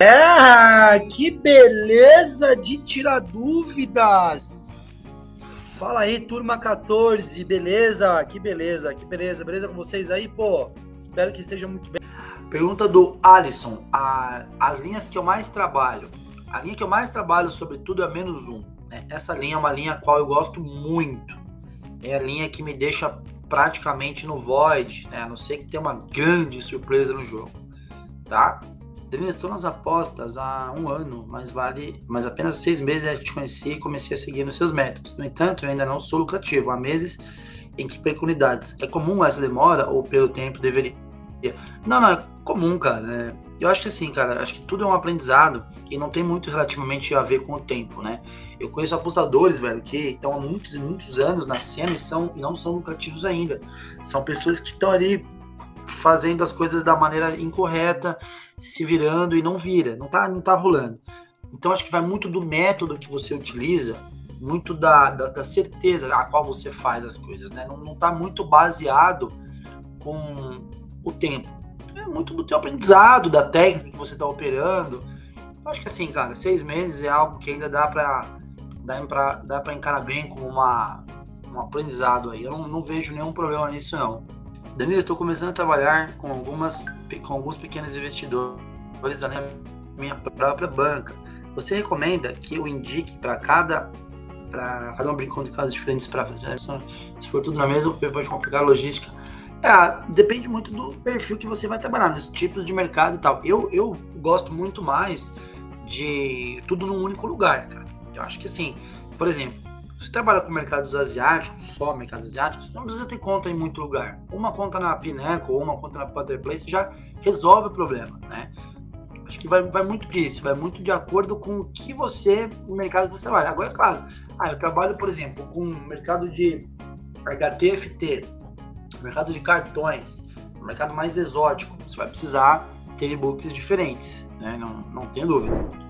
É, que beleza de tirar dúvidas. Fala aí, turma 14, beleza? Que beleza, que beleza, beleza com vocês aí, pô? Espero que estejam muito bem. Pergunta do Alisson: a, as linhas que eu mais trabalho. A linha que eu mais trabalho, sobretudo, é menos um. Né? Essa linha é uma linha a qual eu gosto muito. É a linha que me deixa praticamente no void, né? A não ser que tenha uma grande surpresa no jogo, tá? Estou nas apostas há um ano, mas vale, mas apenas seis meses é que te conheci e comecei a seguir nos seus métodos. No entanto, eu ainda não sou lucrativo. Há meses em que perco unidades. É comum essa demora ou pelo tempo deveria? Não, não, é comum, cara. Né? Eu acho que assim, cara, acho que tudo é um aprendizado e não tem muito relativamente a ver com o tempo, né? Eu conheço apostadores, velho, que estão há muitos e muitos anos na cena e são, não são lucrativos ainda. São pessoas que estão ali fazendo as coisas da maneira incorreta, se virando e não vira, não tá, não tá rolando. Então acho que vai muito do método que você utiliza, muito da, da, da certeza a qual você faz as coisas, né? Não, não tá muito baseado com o tempo. É muito do teu aprendizado, da técnica que você tá operando. Acho que assim, cara, seis meses é algo que ainda dá para dá pra, dá pra encarar bem como uma, um aprendizado aí. Eu não, não vejo nenhum problema nisso, não. Danilo, estou começando a trabalhar com, algumas, com alguns pequenos investidores na minha própria banca. Você recomenda que eu indique para cada para cada um abrir conta de casas diferentes para fazer se for tudo na mesma pode complicar a logística. É, depende muito do perfil que você vai trabalhar nos tipos de mercado e tal. Eu, eu gosto muito mais de tudo num único lugar cara. Eu acho que assim por exemplo você trabalha com mercados asiáticos, só mercados asiáticos, não precisa ter conta em muito lugar. Uma conta na Pineco ou uma conta na Pantherplace já resolve o problema, né? Acho que vai, vai muito disso, vai muito de acordo com o que você, o mercado que você trabalha. Agora, é claro, ah, eu trabalho, por exemplo, com mercado de HTFT, mercado de cartões, mercado mais exótico. Você vai precisar ter e-books diferentes, né? Não, não tenho dúvida.